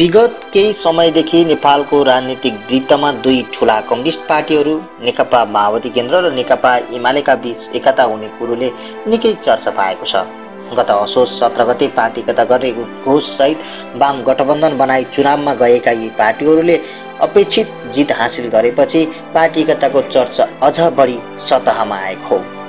विगत केही समयदेखि नेपालको राजनीतिक वृत्तमा दुई ठुला कम्युनिस्ट पार्टीहरू नेकपा माओवादी केन्द्र र नेकपा एमालेका बीच एकता हुने कुरोले निकै चर्चा पाएको छ। गत असोज सत्र गते पार्टी एकता गर्ने घोषसहित वाम गठबन्धन बनाई चुनावमा गएका यी पार्टीहरूले अपेक्षित जित हासिल गरेपछि पार्टी एकताको चर्चा अझ बढी सतहमा आएको हो।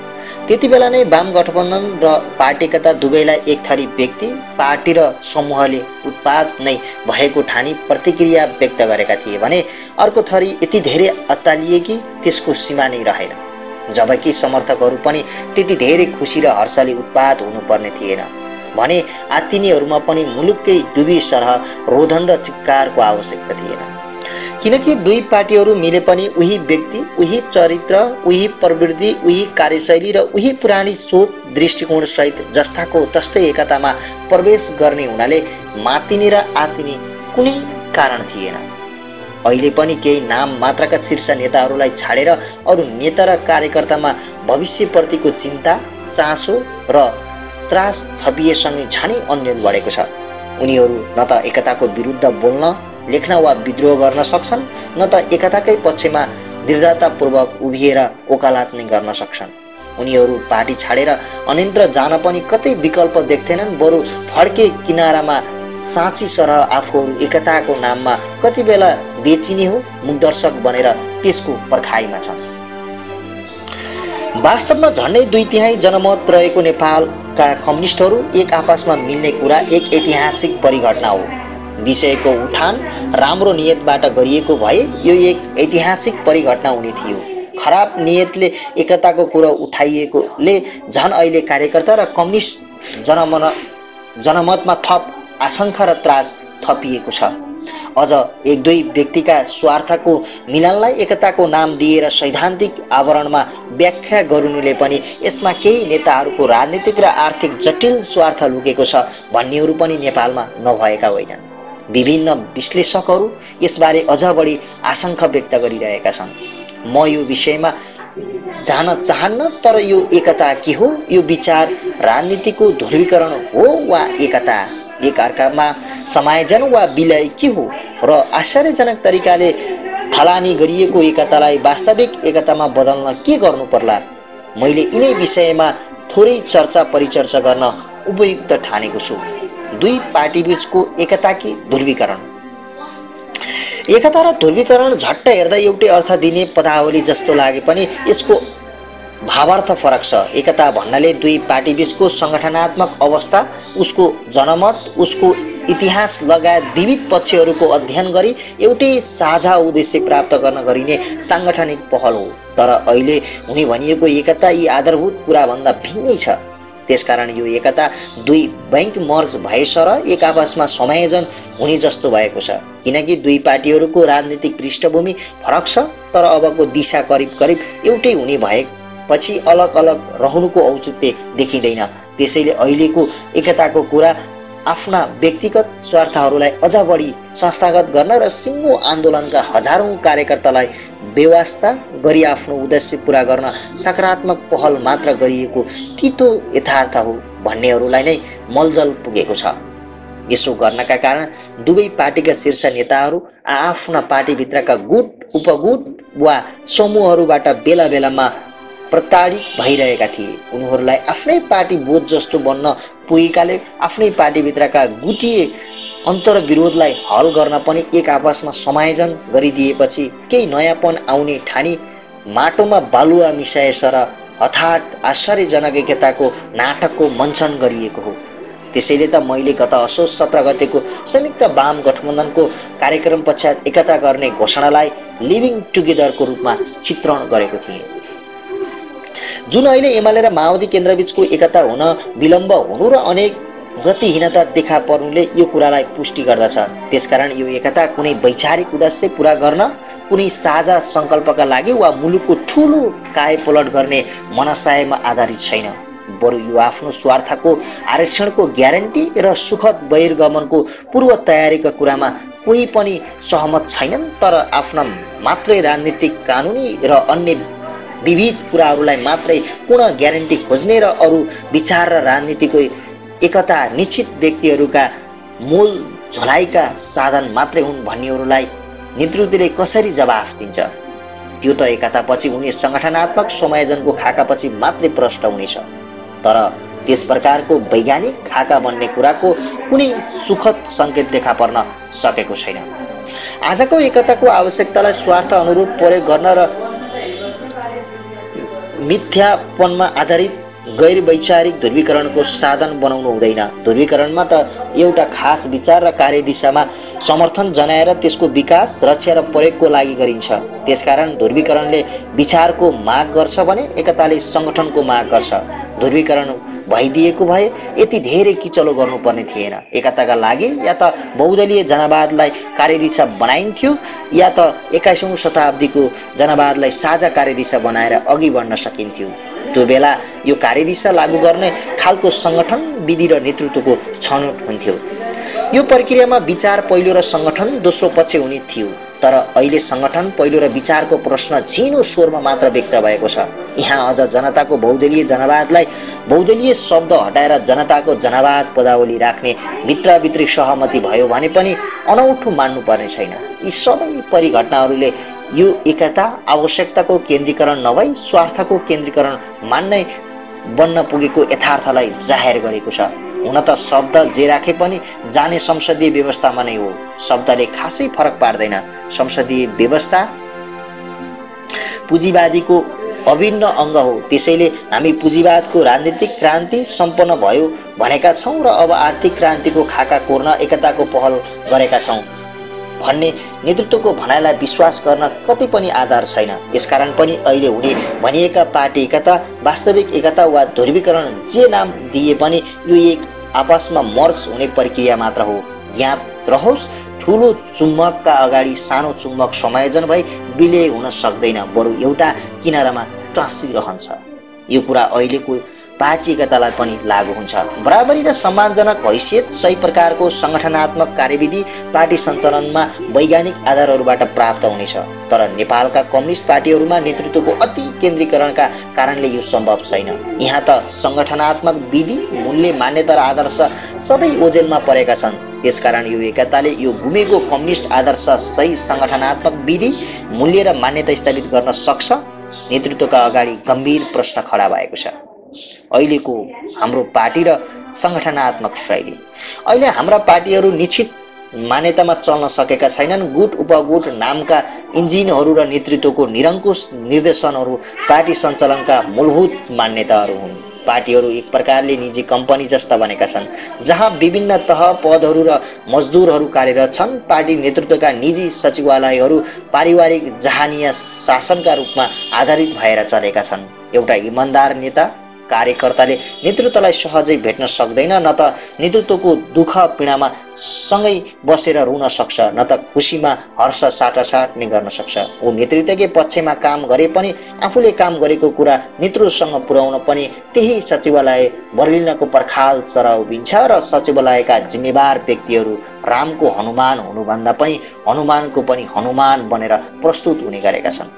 त्यति बेला नै वाम गठबन्धन र पार्टी एकता दुवैलाई एक थरी व्यक्ति पार्टी र समूहले उत्पाद नै भएको ठानी प्रतिक्रिया व्यक्त गरेका थिए भने अर्को थरी यति धेरै अत्तालिए कि त्यसको सीमा नै रहेन। जबकि समर्थकहरू पनि त्यति धेरै खुसी र हर्षले उत्पाद हुनुपर्ने थिएन भने आत्तिनीहरूमा पनि मुलुककै डुबी सरह रोधन र चिक्कारको आवश्यकता थिएन। किनकि दुई पार्टीहरू मिले पनि उही व्यक्ति उही चरित्र उही प्रवृत्ति उही कार्यशैली र उही पुरानी सोच दृष्टिकोणसहित जस्ताको तस्तै एकतामा प्रवेश गर्ने हुनाले मातिने र आतिने कुनै कारण थिएन। अहिले पनि केही नाम मात्रका शीर्ष नेताहरूलाई छाडेर अरू नेता र कार्यकर्तामा भविष्यप्रतिको चिन्ता चासो र त्रास थपिएसँगै झनै अन्य बढेको छ। उनीहरू न त एकताको विरुद्ध बोल्न लेख्न वा विद्रोह गर्न सक्छन् न त एकताकै पक्षमा दृढतापूर्वक उभिएर ओकालात नै गर्न सक्छन्। उनीहरू पार्टी छाडेर अन्यन्त्र जान पनि कतै विकल्प देख्थेनन् बरु फड्के किनारामा साँची सरह आफूहरू एकताको नाममा कति बेला बेचिने हो मुखदर्शक बनेर त्यसको पर्खाइमा छन्। वास्तवमा झन्डै दुई तिहाई जनमत रहेको नेपालका कम्युनिस्टहरू एक आपसमा मिल्ने कुरा एक ऐतिहासिक परिघटना हो। विषयको उठान राम्रो नियतबाट गरिएको भए यो एक ऐतिहासिक परिघटना हुने थियो। खराब नियतले एकताको कुरो उठाइएकोले झन् अहिले कार्यकर्ता र कम्युनिस्ट जनमन जनमतमा थप आशङ्का र त्रास थपिएको छ। अझ एक दुई व्यक्तिका स्वार्थको मिलनलाई एकताको नाम दिएर सैद्धान्तिक आवरणमा व्याख्या गर्नुले पनि यसमा केही नेताहरूको राजनीतिक र आर्थिक जटिल स्वार्थ लुकेको छ भन्नेहरू पनि नेपालमा नभएका होइनन्। विभिन्न विश्लेषकहरू यसबारे अझ बढी आशंका व्यक्त गरिरहेका छन्। म यो विषयमा जान चाहन्न तर यो एकता के हो? यो विचार राजनीतिको ध्रुवीकरण हो वा एकता? एकअर्कामा समायोजन वा विलय के हो? र आश्चर्यजनक तरिकाले थलानी गरिएको एकतालाई वास्तविक एकतामा बदल्न के गर्नु पर्ला? मैले यिनै विषयमा थोरै चर्चा परिचर्चा गर्न उपयुक्त ठानेको छु। दुई पार्टीबीचको एकता कि ध्रुवीकरण? एकता र ध्रुवीकरण झट्ट हेर्दा एउटै अर्थ दिने पदावली जस्तो लागे पनि यसको भावार्थ फरक छ। एकता भन्नाले दुई पार्टीबीचको सङ्गठनात्मक अवस्था उसको जनमत उसको इतिहास लगायत विविध पक्षहरूको अध्ययन गरी एउटै साझा उद्देश्य प्राप्त गर्न गरिने साङ्गठनिक पहल हो। तर अहिले हुने भनिएको एकता यी आधारभूत कुराभन्दा भिन्नै छ। त्यसकारण यो एकता दुई बैङ्क मर्ज भए सर एक आपसमा समायोजन हुने जस्तो भएको छ। किनकि दुई पार्टीहरूको राजनीतिक पृष्ठभूमि फरक छ तर अबको दिशा करिब करिब एउटै हुने भएपछि अलग अलग रहनुको औचित्य देखिँदैन। त्यसैले अहिलेको एकताको कुरा आफ्ना व्यक्तिगत स्वार्थहरूलाई अझ बढी संस्थागत गर्न र सिङ्गो आन्दोलनका हजारौँ कार्यकर्तालाई व्यवस्था गरी आफ्नो उद्देश्य पुरा गर्न सकारात्मक पहल मात्र गरिएको तितो यथार्थ हो भन्नेहरूलाई नै मलजल पुगेको छ। यसो गर्नका कारण दुवै पार्टीका शीर्ष नेताहरू आफ्ना पार्टीभित्रका गुट उपगुट वा समूहहरूबाट बेला बेलामा प्रताडित भइरहेका थिए। उनीहरूलाई आफ्नै पार्टी बोध जस्तो बन्न पुगेकाले आफ्नै पार्टीभित्रका गुटिए अन्तर्विरोधलाई हल गर्न पनि एक आपसमा समायोजन गरिदिएपछि केही नयाँपन आउने ठानी माटोमा बालुवा मिसाए सर हठात आश्चर्यजनक एकताको नाटकको मञ्चन गरिएको हो। त्यसैले त मैले गत असोज सत्र गतेको संयुक्त वाम गठबन्धनको कार्यक्रम पश्चात एकता गर्ने घोषणालाई लिभिङ टुगेदरको रूपमा चित्रण गरेको थिएँ। जुन अहिले एमाले र माओवादी केन्द्रबीचको एकता हुन विलम्ब हुनु र अनेक गतिहीनता देखा पर्नुले यो कुरालाई पुष्टि गर्दछ। त्यसकारण यो एकता कुनै वैचारिक उद्देश्य पुरा गर्न कुनै साझा सङ्कल्पका लागि वा मुलुकको ठुलो कायपलट गर्ने मनसायमा आधारित छैन। बरु यो आफ्नो स्वार्थको आरक्षणको ग्यारेन्टी र सुखद बहिर्गमनको पूर्व तयारीका कुरामा कोही पनि सहमत छैनन् तर आफ्ना मात्रै राजनीतिक कानुनी र अन्य विविध कुराहरूलाई मात्रै पूर्ण ग्यारेन्टी खोज्ने र अरू विचार र राजनीतिको एकता निश्चित व्यक्तिहरूका मूल झोलाइका साधन मात्रै हुन् भन्नेहरूलाई नेतृत्वले कसरी जवाफ दिन्छ? त्यो त एकतापछि हुने सङ्गठनात्मक समायोजनको खाकापछि मात्रै प्रष्ट हुनेछ। तर त्यस प्रकारको वैज्ञानिक खाका बन्ने कुराको कुनै सुखद सङ्केत देखा पर्न सकेको छैन। आजको एकताको आवश्यकतालाई स्वार्थ अनुरूप प्रयोग गर्न र मिथ्यापनमा आधारित गैर वैचारिक ध्रुवीकरणको साधन बनाउनु हुँदैन। ध्रुवीकरणमा त एउटा खास विचार र कार्यदिशामा समर्थन जनाएर त्यसको विकास रक्षा र प्रयोगको लागि गरिन्छ। त्यसकारण ध्रुवीकरणले विचारको माग गर्छ भने एकताले सङ्गठनको माग गर्छ। ध्रुवीकरण भइदिएको भए यति धेरै किचलो गर्नुपर्ने थिएन। एकताका लागि या त बहुदलीय जनवादलाई कार्यदिशा बनाइन्थ्यो या त एक्काइसौँ शताब्दीको जनवादलाई साझा कार्यदिशा बनाएर अघि बढ्न सकिन्थ्यो। त्यो बेला यो कार्यदिशा लागू गर्ने खालको सङ्गठन विधि र नेतृत्वको छनौट हुन्थ्यो। यो प्रक्रियामा विचार पहिलो र सङ्गठन दोस्रो पक्ष हुने थियो। तर अहिले सङ्गठन पहिलो र विचारको प्रश्न झिनो स्वरमा मात्र व्यक्त भएको छ। यहाँ अझ जनताको बहुदलीय जनवादलाई बहुदलीय शब्द हटाएर जनताको जनवाद पदावली राख्ने भित्रभित्री सहमति भयो भने पनि अनौठो मान्नुपर्ने छैन। यी सबै परिघटनाहरूले यो एकता आवश्यकताको केन्द्रीकरण नभई स्वार्थको केन्द्रीकरण मान्नै बन्न पुगेको यथार्थलाई जाहेर गरेको छ। हुन त शब्द जे राखे पनि जाने संसदीय व्यवस्थामा नै हो। शब्दले खासै फरक पार्दैन। संसदीय व्यवस्था पुँजीवादीको अभिन्न अङ्ग हो। त्यसैले हामी पुँजीवादको राजनीतिक क्रान्ति सम्पन्न भयो भनेका छौँ र अब आर्थिक क्रान्तिको खाका कोर्न एकताको पहल गरेका छौँ। भन्ने नेतृत्वको भनाइलाई विश्वास गर्न कति पनि आधार छैन। यसकारण पनि अहिले हुने भनिएका पार्टी एकता वास्तविक एकता वा ध्रुवीकरण जे नाम दिए पनि यो एक आपसमा मर्च हुने प्रक्रिया मात्र हो। ज्ञात रहोस् ठुलो चुम्बकका अगाडि सानो चुम्बक समायोजन भई विलय हुन सक्दैन। बरु एउटा किनारामा टाँसिरहन्छ यो कुरा अहिलेको बाचिकतालाई पनि लागू हुन्छ। बराबरी र सम्मानजनक हैसियत सही प्रकारको सङ्गठनात्मक कार्यविधि पार्टी सञ्चालनमा वैज्ञानिक आधारहरूबाट प्राप्त हुनेछ। तर नेपालका कम्युनिस्ट पार्टीहरूमा नेतृत्वको अति केन्द्रीकरणका कारणले यो सम्भव छैन। यहाँ त सङ्गठनात्मक विधि मूल्य मान्यता र आदर्श सबै ओझेलमा परेका छन्। त्यसकारण यो एकताले यो गुमेको कम्युनिस्ट आदर्श सही सङ्गठनात्मक विधि मूल्य र मान्यता स्थापित गर्न सक्छ। नेतृत्वका अगाडि गम्भीर प्रश्न खडा भएको छ। अहिलेको हाम्रो पार्टी र सङ्गठनात्मक शैली। अहिले हाम्रा पार्टीहरू निश्चित मान्यतामा चल्न सकेका छैनन्। गुट उपगुट नामका इन्जिनहरू र नेतृत्वको निरङ्कुश निर्देशनहरू पार्टी सञ्चालनका मूलभूत मान्यताहरू हुन्। पार्टीहरू एक प्रकारले निजी कम्पनी जस्ता बनेका छन् जहाँ विभिन्न तह पदहरू र मजदुरहरू कार्यरत छन्। पार्टी नेतृत्वका निजी सचिवालयहरू पारिवारिक जहानिया शासनका रूपमा आधारित भएर चलेका छन्। एउटा इमान्दार नेता कार्यकर्ताले नेतृत्वलाई सहजै भेट्न सक्दैन न त नेतृत्वको दुःख पीडामा सँगै बसेर रुन सक्छ न त खुसीमा हर्ष साटासाट नै गर्न सक्छ। ऊ नेतृत्वकै पक्षमा काम गरे पनि आफूले काम गरेको कुरा नेतृत्वसँग पुर्याउन पनि त्यही सचिवालय बर्लिनको पर्खाल सर उभिन्छ र सचिवालयका जिम्मेवार व्यक्तिहरू रामको हनुमान हुनुभन्दा पनि हनुमानको पनि हनुमान बनेर प्रस्तुत हुने गरेका छन्।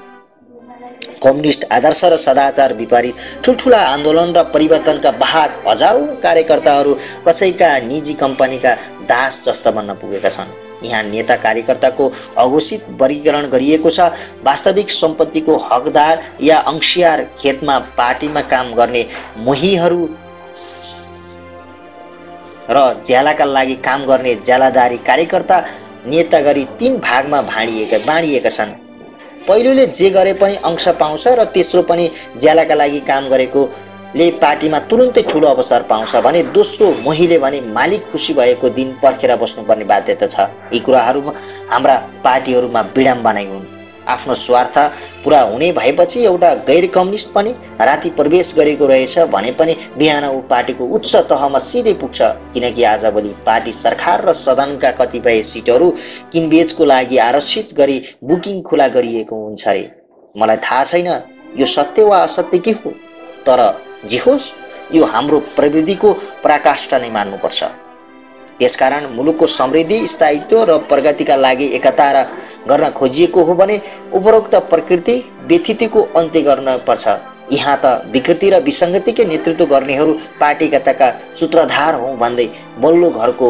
कम्युनिस्ट आदर्श र सदाचार विपरीत ठुल्ठुला आन्दोलन र परिवर्तनका बाहक हजारौँ कार्यकर्ताहरू कसैका निजी कम्पनीका दास जस्ता बन्न पुगेका छन्। यहाँ नेता कार्यकर्ताको अघोषित वर्गीकरण गरिएको छ। वास्तविक सम्पत्तिको हकदार या अंशियार खेतमा पार्टीमा काम गर्ने मोहीहरू र ज्यालाका लागि काम गर्ने ज्यालादारी कार्यकर्ता नेता गरी तीन भागमा भाँडिएका बाँडिएका छन्। पहिलोले जे गरे पनि अंश पाउँछ र तेस्रो पनि ज्यालाका लागि काम गरेकोले पार्टीमा तुरुन्तै ठुलो अवसर पाउँछ भने दोस्रो मोहीले भने मालिक खुसी भएको दिन पर्खेर बस्नुपर्ने बाध्यता छ। यी कुराहरू हाम्रा पार्टीहरूमा विडम्बनाइ हुन्। आफ्नो स्वार्थ पुरा हुने भएपछि एउटा गैर कम्युनिस्ट पनि राति प्रवेश गरेको रहेछ भने पनि बिहान ऊ पार्टीको उच्च तहमा सिधै पुग्छ। किनकि आजभोलि पार्टी सरकार र सदनका कतिपय सिटहरू किनबेचको लागि आरक्षित गरी बुकिङ खुला गरिएको हुन्छ अरे मलाई थाहा छैन यो सत्य वा असत्य के हो? तर जे होस् यो हाम्रो प्रविधिको पराकाष्ठ नै मान्नुपर्छ। यसकारण मुलुकको समृद्धि स्थायित्व र प्रगतिका लागि एकता र गर्न खोजिएको हो भने उपरोक्त प्रकृति व्यथितिको अन्त्य गर्न पर्छ। यहाँ त विकृति र विसङ्गतिकै नेतृत्व गर्नेहरू पार्टी एकताका सूत्रधार हौ भन्दै बल्लो घरको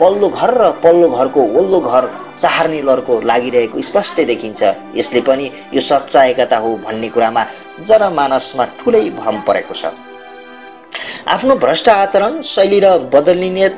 पल्लो घर र पल्लो घरको ओल्लो घर चाहर्ने लरको लागिरहेको स्पष्टै देखिन्छ। यसले पनि यो सच्चा एकता हो भन्ने कुरामा जनमानसमा ठुलै भ्रम परेको छ। आफ्नो भ्रष्ट आचरण शैली र बदलिने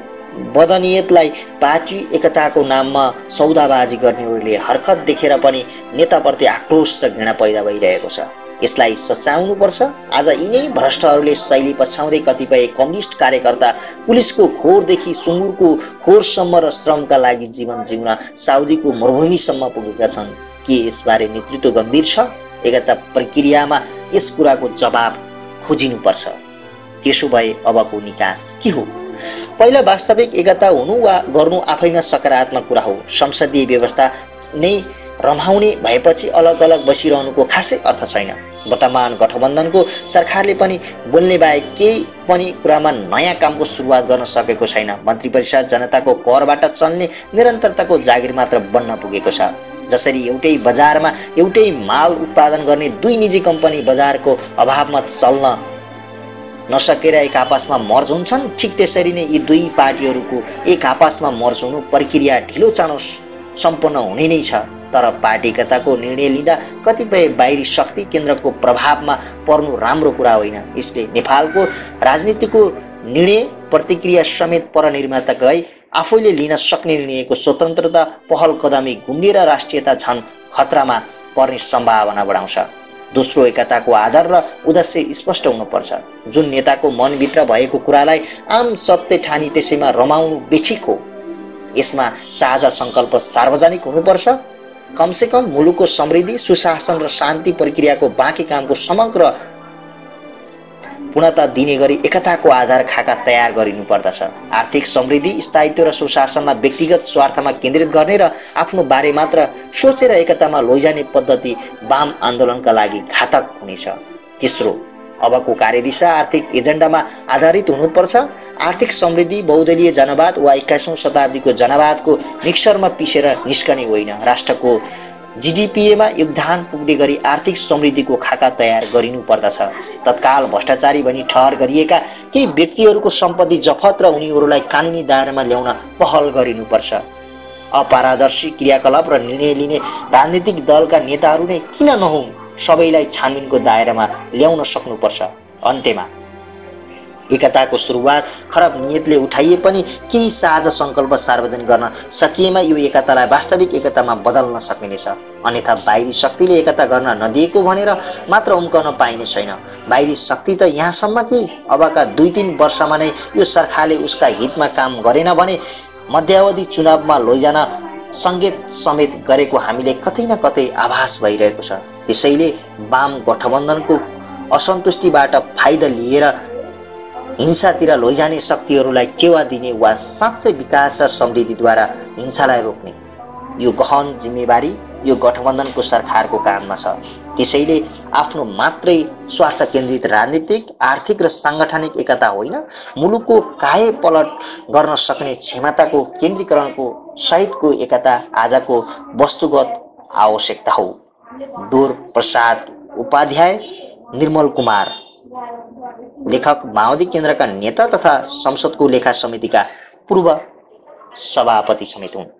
बदनियतलाई पार्टी एकताको नाममा सौदाबाजी गर्नेहरूले हरकत देखेर पनि नेताप्रति आक्रोश र घृणा पैदा भइरहेको छ। यसलाई सच्याउनुपर्छ। आज यिनै भ्रष्टहरूले शैली पछ्याउँदै कतिपय कम्युनिस्ट कार्यकर्ता पुलिसको खोरदेखि सुँगुरको खोरसम्म र श्रमका लागि जीवन जिउन साउदीको मरुभूमिसम्म पुगेका छन्। के यसबारे नेतृत्व गम्भीर छ? एकता प्रक्रियामा यस कुराको जवाब खोजिनुपर्छ। त्यसो भए अबको निकास के हो? पहिला वास्तविक एकता हुनु वा गर्नु आफैमा सकारात्मक कुरा हो। संसदीय व्यवस्था नै रमाउने भएपछि अलग अलग बसिरहनुको खासै अर्थ छैन। वर्तमान गठबन्धनको सरकारले पनि बोल्ने बाहेक केही पनि कुरामा नयाँ कामको सुरुवात गर्न सकेको छैन। मन्त्री परिषद जनताको करबाट चल्ने निरन्तरताको जागिर मात्र बन्न पुगेको छ। जसरी एउटै बजारमा एउटै माल उत्पादन गर्ने दुई निजी कम्पनी बजारको अभावमा चल्न नसकेर एक आपसमा मर्ज हुन्छन् ठिक त्यसरी नै यी दुई पार्टीहरूको एक आपसमा मर्ज हुनु प्रक्रिया ढिलो चाँडो सम्पन्न हुने नै छ। तर पार्टीगताको निर्णय लिँदा कतिपय बाहिरी शक्ति केन्द्रको प्रभावमा पर्नु राम्रो कुरा होइन। यसले नेपालको राजनीतिको निर्णय प्रतिक्रिया समेत परनिर्माता गई आफैले लिन सक्ने निर्णयको स्वतन्त्रता पहल कदमी गुम्बिएर राष्ट्रियता झन् खतरामा पर्ने सम्भावना बढाउँछ। दोस्रो एकताको आधार र उद्देश्य स्पष्ट हुनुपर्छ। जुन नेताको मनभित्र भएको कुरालाई आम सत्य ठानी त्यसैमा रमाउनु बेठिक हो। यसमा साझा सङ्कल्प सार्वजनिक हुनुपर्छ। कमसेकम मुलुकको समृद्धि सुशासन र शान्ति प्रक्रियाको बाँकी कामको समग्र पूर्णता दिने गरी एकताको आधार खाका तयार गरिनु पर्दछ। आर्थिक समृद्धि स्थायित्व र सुशासनमा व्यक्तिगत स्वार्थमा केन्द्रित गर्ने र आफ्नो बारे मात्र सोचेर एकतामा लैजाने पद्धति वाम आन्दोलनका लागि घातक हुनेछ। तेस्रो अबको कार्यदिशा आर्थिक एजेन्डामा आधारित हुनुपर्छ। आर्थिक समृद्धि बहुदलीय जनवाद वा एक्काइसौँ शताब्दीको जनवादको मिक्सरमा पिसेर निस्कने होइन। राष्ट्रको जिडिपिएमा योगदान पुग्ने गरी आर्थिक समृद्धिको खाका तयार गरिनु पर्दछ। तत्काल भ्रष्टाचारी भनी ठहर गरिएका केही व्यक्तिहरूको सम्पत्ति जफत र उनीहरूलाई कानुनी दायरामा ल्याउन पहल गरिनुपर्छ अपारदर्शी क्रियाकलाप र निर्णय लिने राजनीतिक दलका नेताहरू नै किन नहुन्? सबैलाई छानबिनको दायरामा ल्याउन सक्नुपर्छ अन्त्यमा एकताको सुरुवात खराब नियतले उठाइए पनि केही साझा सङ्कल्प सार्वजनिक गर्न सकिएमा यो एकतालाई वास्तविक एकतामा बदल्न सकिनेछ। अन्यथा बाहिरी शक्तिले एकता गर्न नदिएको भनेर मात्र उम्कन पाइने छैन। बाहिरी शक्ति त यहाँसम्म कि अबका दुई तिन वर्षमा नै यो सरकारले उसका हितमा काम गरेन भने मध्यावधि चुनावमा लैजान सङ्केत समेत गरेको हामीले कतै न कतै आभास भइरहेको छ। त्यसैले वाम गठबन्धनको असन्तुष्टिबाट फाइदा लिएर हिंसातिर लैजाने शक्तिहरूलाई टेवा दिने वा साँच्चै विकास र समृद्धिद्वारा हिंसालाई रोक्ने। यो गहन जिम्मेवारी यो गठबन्धनको सरकारको काममा छ। त्यसैले आफ्नो मात्रै स्वार्थ केन्द्रित राजनीतिक आर्थिक र साङ्गठनिक एकता होइन मुलुकको काय पलट गर्न सक्ने क्षमताको केन्द्रीकरणको सहितको एकता आजको वस्तुगत आवश्यकता हो। डोर प्रसाद उपाध्याय निर्मल कुमार। लेखक माओवादी केन्द्रका नेता तथा संसदको लेखा समितिका पूर्व सभापति समेत हुन्।